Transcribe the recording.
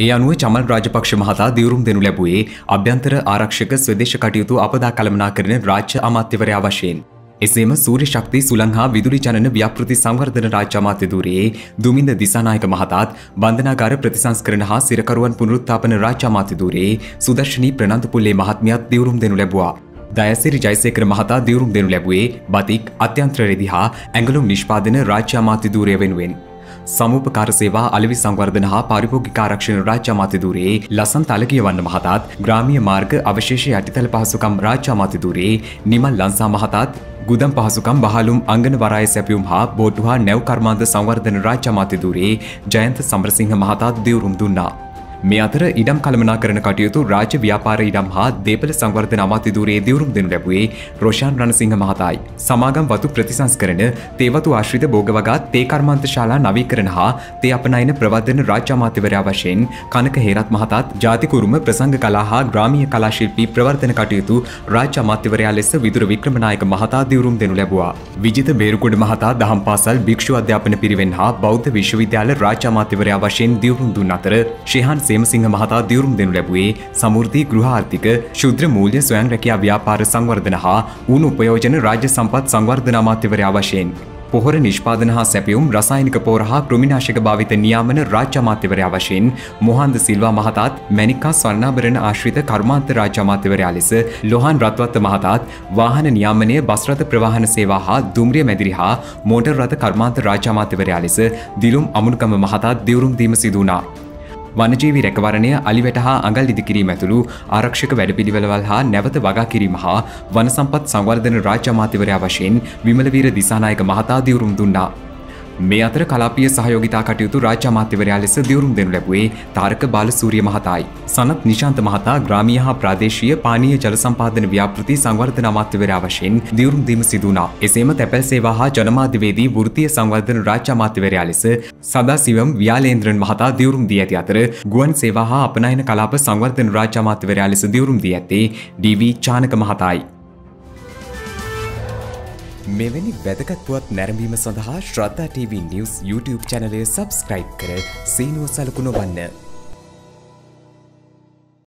ඒ අනුව චමල් රාජපක්ෂ මහතා දිවුරුම් දෙනු ලැබුවේ අභ්‍යන්තර ආරක්ෂක ස්වදේශ කටයුතු අපදා කළමනා කරන රාජ්‍ය අමාත්‍යවරයා වශයෙන්. එසේම සූර්ය ශක්ති සුළං හා විදුලි ජනන ව්‍යාපෘති සංවර්ධන රාජ්‍ය අමාත්‍ය ධූරයේ දුමින්ද දිසානායක මහතාත් බන්ධනාගාර ප්‍රතිසංස්කරණ හා සිරකරුවන් පුනරුත්ථාපන රාජ්‍ය අමාත්‍ය ධූරයේ සුදර්ශනී ප්‍රනන්දපුල්ලේ මහත්මියත් දිවුරුම් දෙනු ලැබුවා. දයසිරි ජයසේකර මහතා දිවුරුම් දෙනු ලැබුවේ බතික් අත්‍යන්ත්‍ර රෙදි හා ඇඟලුම් නිෂ්පාදන රාජ්‍ය අමාත්‍ය ධූරය වෙනුවෙන්. සමූපකාර සේවා අලවි සංවර්ධන හා පාරිභෝගිකාරක්ෂණ රාජ්‍ය අමාත්‍යධූරයේ ලසන් තලකියවන්න මහතාත් ග්‍රාමීය මාර්ග අවශේෂ යටිතල පහසුකම් රාජ්‍ය අමාත්‍යධූරයේ නිමල් ලංසා මහතාත් ගුදම් පහසුකම් බහලුම් අංගන වරාය සැපියුම් හා බෝට්ටු හා නැව් කර්මාන්ත සංවර්ධන රාජ්‍ය අමාත්‍යධූරයේ ජයන්ත සම්රසිංහ මහතාත් දිවුරුම් දුන්නා. මේ අතර ඉඩම් කළමනා කරන කටයුතු රාජ්‍ය ව්‍යාපාර ඉඩම් හා දේපල සංවර්ධන අමාත්‍යධූරයේ දිවුරුම් දෙනු ලැබුවේ රොෂාන් රණසිංහ මහතායි. සමාගම් වතු ප්‍රතිසංස්කරන තේවතු ආශ්‍රිත භෝගවගා තේ කර්මාන්ත ශාලා නවීකරණ හා තේ අපනයන ප්‍රවර්ධන රාජ්‍ය අමාත්‍යවරයා වශයෙන් කනක හේරත් මහතාත් ජාතිකුරුම ප්‍රසංග කලා හා ග්‍රාමීය කලාශිල්පී ප්‍රවර්ධන කටයුතු රාජ්‍ය අමාත්‍යවරයා ලෙස විදුර වික්‍රමනායක මහතා දිවුරුම් දෙනු ලැබුවා. විජිත බේරුකොඩ මහතා දහම් පාසල් භික්ෂු අධ්‍යාපන පිරිවෙන් හා බෞද්ධ විශ්වවිද්‍යාල රාජ්‍ය අමාත්‍යවරයා වශයෙන් දිවුරුම් දුන් අතර ශේහන් සේමසිංහ මහතා දියුරුම් දෙනු ලැබුවේ සමෘද්ධී ගෘහාර්ථික ශුද්‍ර මූල්‍ය ස්වයං රැකියා ව්‍යාපාර සංවර්ධන හා උන් උපයෝජන රාජ්‍ය සම්පත් සංවර්ධන අමාත්‍යවරයා වශයෙන්. පොහොර නිෂ්පාදන හා සැපියුම් රසායනික පෝර හා කෘමිනාශක භාවිත නියාමන රාජ්‍ය අමාත්‍යවරයා වශයෙන් මොහන්ද සිල්වා මහතාත් මැනිකා ස්වර්ණාභරණ ආශ්‍රිත කර්මාන්ත රාජ්‍ය අමාත්‍යවරයා ලෙස ලොහන් රත්වත්ත මහතාත් වාහන නියාමනය බස්රථ ප්‍රවාහන සේවා හා දුම්රිය මැදිරි හා මෝටර් රථ කර්මාන්ත රාජ්‍ය අමාත්‍යවරයා ලෙස දිලුම් අමුණුකම මහතාත් දිවුරුම් දීම සිදුනා. වනජීවි රැකවරණය අලිවැට හා අඟල් ඉදිකිරීම ඇතුළු ආරක්ෂක වැඩපිළිවෙළවල් හා නැවත වගා කිරීම හා වනසම්පත් සංවර්ධන රාජ්‍ය අමාත්‍යවරයා වශයෙන් විමලවීර දිසානායක මහතා දිවුරුම් දුන්නා. මේ අතර කලාපිය සහයෝගිතා කටයුතු රාජ්‍ය අමාත්‍යවරයා ලෙස දියුරුම් දෙනු ලැබුවේ තාරක බාලසූරිය මහතායි. සනත් නිශාන්ත මහතා ග්‍රාමීය හා ප්‍රාදේශීය පානීය ජල සම්පාදන ව්‍යාපෘති සංවර්ධන අමාත්‍යවරයා වශයෙන් දියුරුම් දීම සිදු වුණා. එසේම තැපැල් සේවා හා ජනමාධ්‍යවේදී වෘත්තීය සංවර්ධන රාජ්‍ය අමාත්‍යවරයා ලෙස සදාසිවම් ව්‍යාලේන්ද්‍රන් මහතා දියුරුම් දී ඇති අතර ගුවන් සේවා හා අපනයන කලාප සංවර්ධන රාජ්‍ය අමාත්‍යවරයා ලෙස දියුරුම් දී ඇත්තේ ඩීවී චානක මහතායි. මෙවැනි වැදගත්පුවත් නැරඹීම සඳහා ශ්‍රද්ධා TV නිවස් YouTube චැනලය සබස්ක්‍රයිබ් කර සීනුව සලකුණ වන්න.